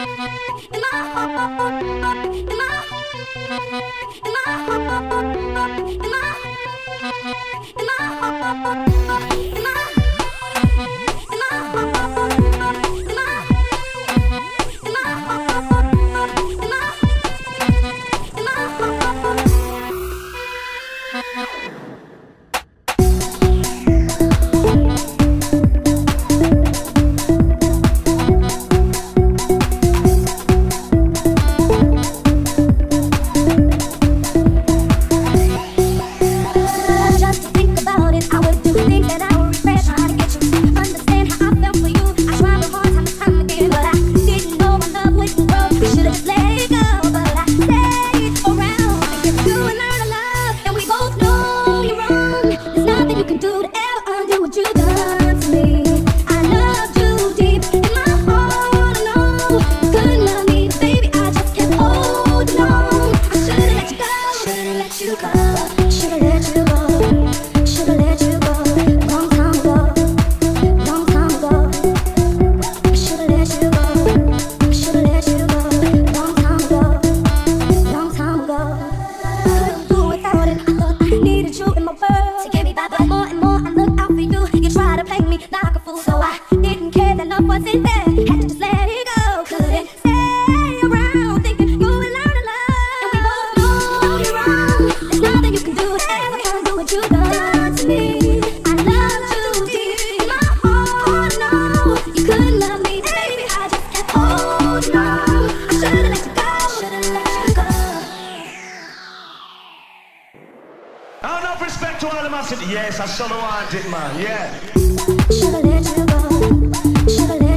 Enough respect to all wanted it. Yes, I shoulda I it, man. Yeah. Shoulda let you go. Shoulda let